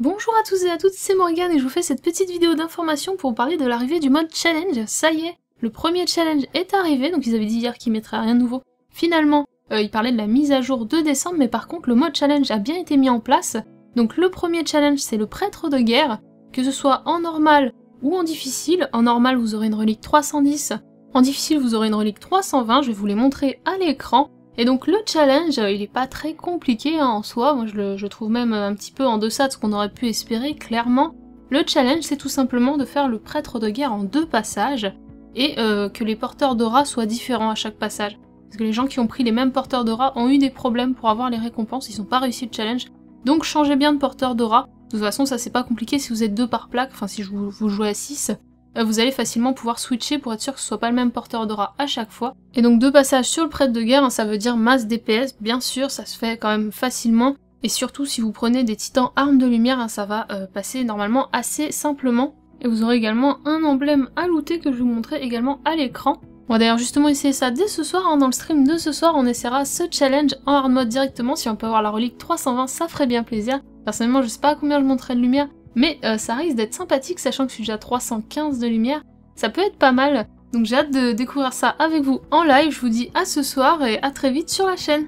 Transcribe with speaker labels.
Speaker 1: Bonjour à tous et à toutes, c'est Morgane et je vous fais cette petite vidéo d'information pour vous parler de l'arrivée du mode challenge. Ça y est, le premier challenge est arrivé, donc ils avaient dit hier qu'ils mettraient rien de nouveau. Finalement, euh, ils parlaient de la mise à jour de décembre, mais par contre le mode challenge a bien été mis en place. Donc le premier challenge c'est le prêtre de guerre, que ce soit en normal ou en difficile. En normal vous aurez une relique 310, en difficile vous aurez une relique 320, je vais vous les montrer à l'écran. Et donc le challenge, euh, il est pas très compliqué hein, en soi, moi je le trouve même un petit peu en deçà de ce qu'on aurait pu espérer, clairement. Le challenge, c'est tout simplement de faire le prêtre de guerre en deux passages, et euh, que les porteurs d'aura soient différents à chaque passage. Parce que les gens qui ont pris les mêmes porteurs d'aura ont eu des problèmes pour avoir les récompenses, ils n'ont pas réussi le challenge. Donc changez bien de porteur d'aura. De toute façon, ça c'est pas compliqué si vous êtes deux par plaque, enfin si vous, vous jouez à 6, euh, vous allez facilement pouvoir switcher pour être sûr que ce soit pas le même porteur d'aura à chaque fois. Et donc deux passages sur le prêtre de guerre, hein, ça veut dire masse DPS, bien sûr, ça se fait quand même facilement. Et surtout si vous prenez des titans armes de lumière, hein, ça va euh, passer normalement assez simplement. Et vous aurez également un emblème à looter que je vous montrerai également à l'écran. On va d'ailleurs justement essayer ça dès ce soir, hein, dans le stream de ce soir, on essaiera ce challenge en hard mode directement, si on peut avoir la relique 320, ça ferait bien plaisir. Personnellement, je sais pas combien je montrerai de lumière, mais euh, ça risque d'être sympathique, sachant que je suis déjà à 315 de lumière. Ça peut être pas mal, donc j'ai hâte de découvrir ça avec vous en live. Je vous dis à ce soir et à très vite sur la chaîne.